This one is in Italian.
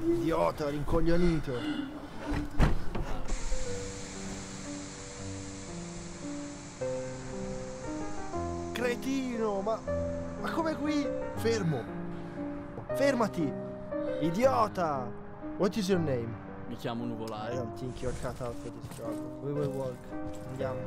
Idiota, rincoglionito. Cretino, ma... Ma come qui? Fermo. Fermati. Idiota. What is your name? Mi chiamo I Nuvolare. don't think you're cut out for this job. We will walk. Andiamo.